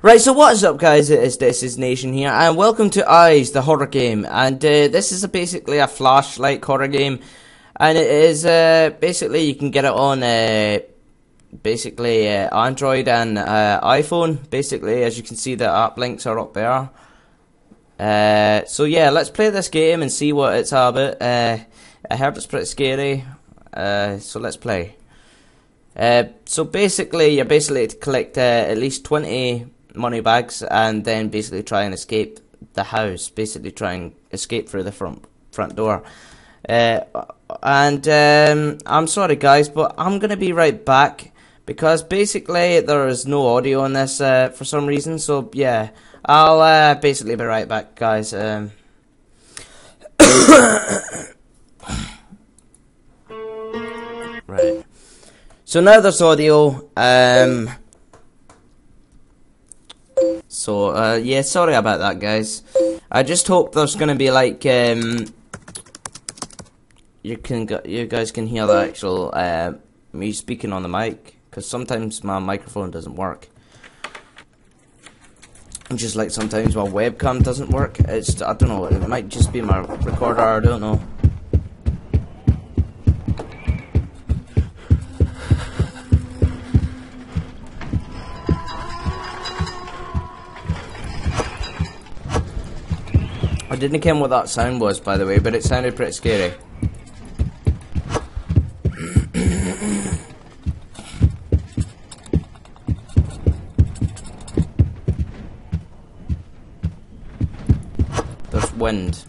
Right, so what is up guys, it is This is Nation here, and welcome to Eyes, the horror game, and uh, this is a, basically a flashlight horror game, and it is, uh, basically you can get it on, uh, basically uh, Android and uh, iPhone, basically, as you can see the app links are up there. Uh, so yeah, let's play this game and see what it's about. I heard it's pretty scary, so let's play. So basically, you're basically to collect at least 20 money bags and then basically try and escape the house. Basically, try and escape through the front front door. Uh, and um, I'm sorry, guys, but I'm gonna be right back because basically there is no audio on this uh, for some reason. So yeah, I'll uh, basically be right back, guys. Um, right. So now there's audio. Um, so uh, yeah, sorry about that, guys. I just hope there's gonna be like um, you can you guys can hear the actual uh, me speaking on the mic because sometimes my microphone doesn't work. Just like sometimes my webcam doesn't work. It's I don't know. It might just be my recorder. I don't know. I didn't care what that sound was, by the way, but it sounded pretty scary. There's wind,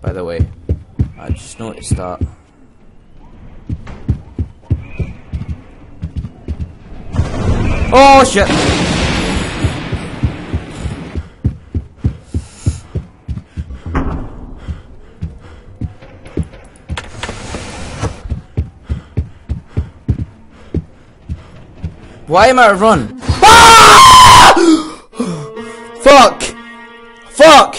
by the way. I just noticed that. Oh shit! Why am I run? Fuck! Fuck!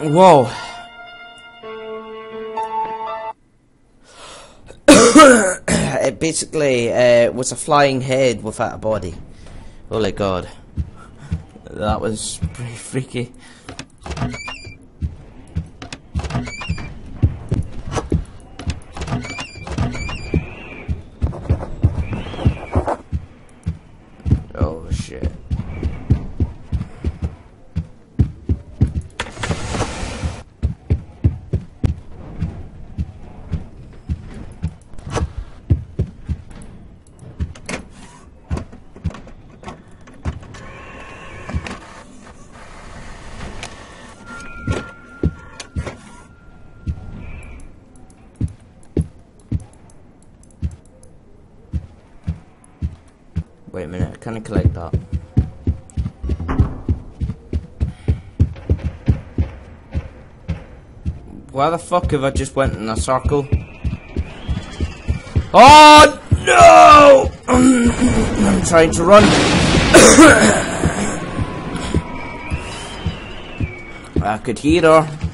Whoa. it basically uh, was a flying head without a body. Holy god. That was pretty freaky. Wait a minute, can I collect that? Why the fuck have I just went in a circle? Oh no! I'm trying to run. I could hear her.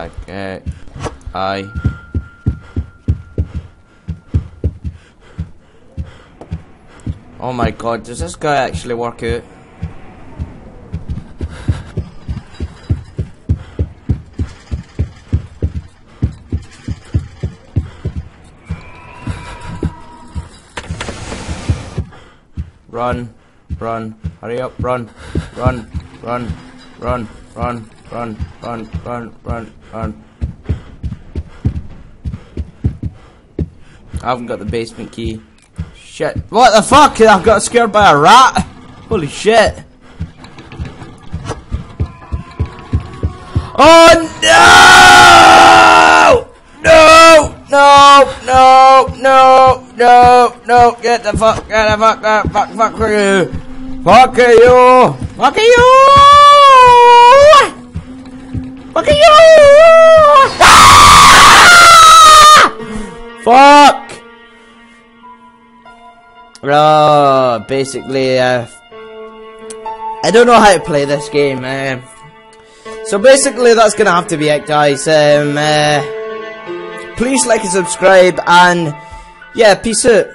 Uh, I. Oh my god, does this guy actually work out? Run, run, hurry up, run, run, run, run, run. Run, run, run, run, run. I haven't got the basement key. Shit. What the fuck? I got scared by a rat? Holy shit. Oh no! No! No! No! No! No! No! Get the fuck! Get the fuck! The fuck! Fuck you! Fuck you! Fuck you! Fuck you! Ah! Fuck! Basically, uh, I don't know how to play this game. Uh, so basically, that's gonna have to be it, guys. Um, uh, please like and subscribe, and yeah, peace out.